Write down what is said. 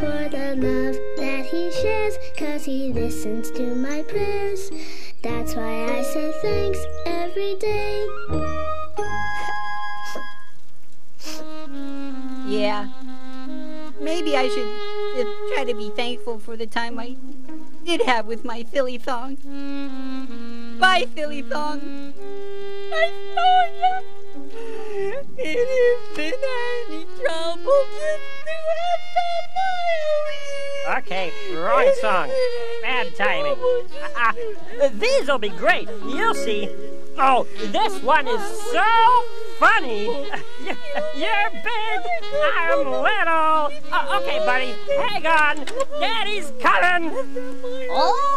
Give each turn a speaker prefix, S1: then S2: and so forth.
S1: for the love that he shares, cause he listens to my prayers. That's why I say thanks every day.
S2: Yeah. Maybe I should uh, try to be thankful for the time I did have with my Philly thong. Bye, Philly thong. I saw you. It has been any trouble just to have
S3: Okay, wrong song. Bad timing. Uh, uh, these'll be great. You'll see. Oh, this one is so funny. You're big, I'm little. Uh, okay, buddy, hang on. Daddy's coming.
S4: Oh,